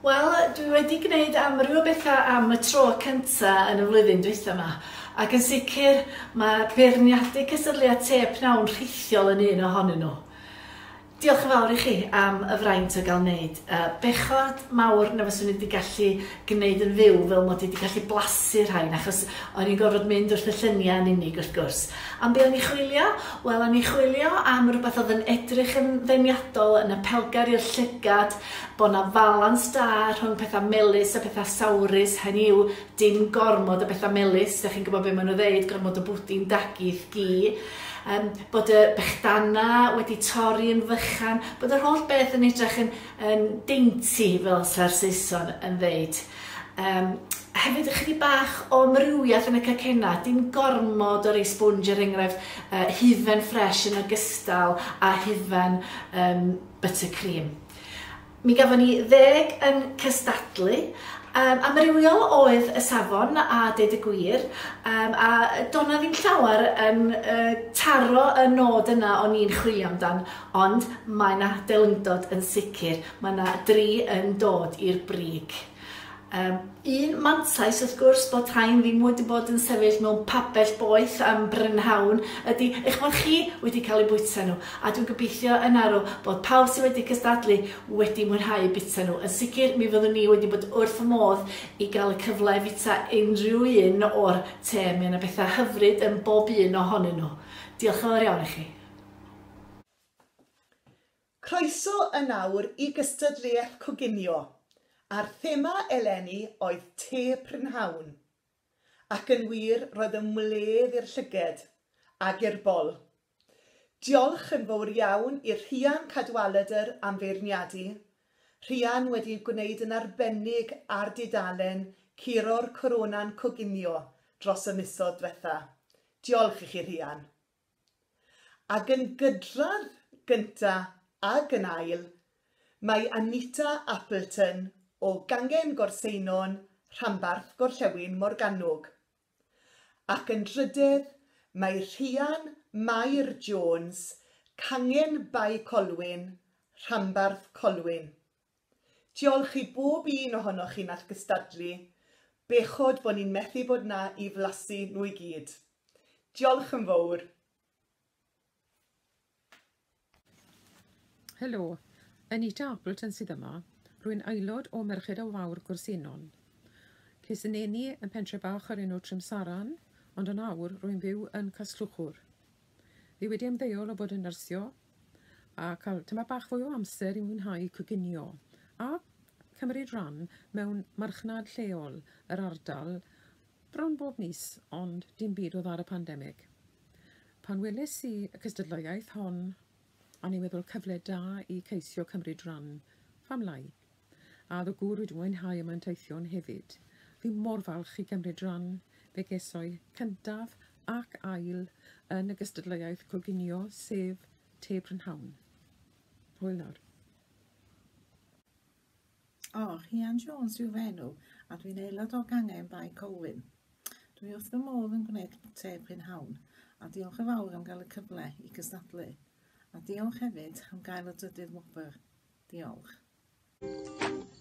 Wel, dwi wedi gwneud am rhyw bethau am y tro cyntaf yn y flwyddyn dwythau yma. Ac yn sicr, mae beirniadu cysylltiad tep nawn rhithiol yn un ohonyn nhw. Diolch yn fawr i chi am y fraint o gael wneud. Bechod mawr na fyswn i wedi gallu gwneud yn fyw fel mod i wedi gallu blasu rhain, achos o'n i'n gorfod mynd wrth y lluniau yn unig wrth gwrs. Am be o'n i chwilio? Wel, o'n i chwilio am rhywbeth oedd yn edrych yn ddeniadol, yn apelgar i'r llygad, bod na falans da rhwng pethau melus a pethau sawrus, hynny yw dim gormod o bethau melus, da chi'n gwybod beth maen nhw ddeud, gormod o bwdin, dagydd gi, um, bod y bechdana wedi torri yn fychan, bod yr holl beth yn edrych yn, yn deinti fel sa'r Saeson yn ddeud. Um, hefyd ychydig bach o mrywiaeth yn y cacenna, dim gormod o'r ei sponge er enghraifft, uh, hufen ffres yn ogystal a hufen um, buttercream. Mi gafon ni ddeg yn cystadlu Um, amrywiol oedd y safon a dweud y gwir, um, a dona ddim llawer yn uh, taro y nod yna o'n i'n chwilio amdan, ond mae yna delwndod yn sicr, mae yna dri yn dod i'r brig. Um, un mantais wrth gwrs bod rhain ddim wedi bod yn sefyll mewn papell boeth am brynhawn ydy eich bod chi wedi cael eu bwyta nhw a dwi'n gobeithio yn arw bod pawb sydd wedi cystadlu wedi mwynhau eu bwyta nhw. Yn sicr mi fyddwn ni wedi bod wrth y modd i gael y cyfle fita unrhyw un o'r te. Mae yna bethau hyfryd yn bob un ohonyn nhw. Diolch yn fawr iawn i chi. Croeso yn awr i gystadleuaeth coginio A'r thema eleni oedd te prynhawn, ac yn wir roedd ymwledd i'r llyged ac i'r bol. Diolch yn fawr iawn i'r Rhian Cadwaladr am feirniadu. Rhian wedi gwneud yn arbennig ar didalen curo'r corona'n coginio dros y misoedd diwetha. Diolch i chi Rhian. Ac yn gydradd gyntaf ac yn ail, mae Anita Appleton o gangen gorseinon rhambarth gorllewin Morgannwg. Ac yn drydydd, mae Rhian Mair Jones, cangen Bai Colwyn, rhambarth Colwyn. Diolch i bob un ohonoch chi nath gystadlu. Bechod bod ni'n methu bod na i flasu nhw i gyd. Diolch yn fawr. Helo, Anita Appleton sydd yma Rwy'n aelod o Merched o Fawr Gwrsenon. Cysyneni yn pentre bach ar enw Trimsaran, ond yn awr rwy'n byw yn Caslwchwr. Fi wedi ymddeol o bod yn nyrsio a cael tyma bach fwy o amser i mwynhau coginio a cymryd rhan mewn marchnad lleol yr ardal bron bob mis, ond dim byd oedd ar y pandemig. Pan weles i y cystadleuaeth hon, a ni meddwl cyfle da i ceisio cymryd rhan lai, a ddod gŵr wedi mwynhau y manteithion hefyd. Fi mor falch i gymryd rhan fe gesoi cyntaf ac ail yn y gystadleuaeth coginio sef te Brynhawn. Hwyl nawr. O, oh, Rhian Jones yw fenw a dwi'n aelod o gangen bai Colwyn. Dwi wrth y modd yn gwneud te Brynhawn, a diolch yn fawr am gael y cyfle i gystadlu. A diolch hefyd am gael y dydydd wobr. Diolch. Thank you.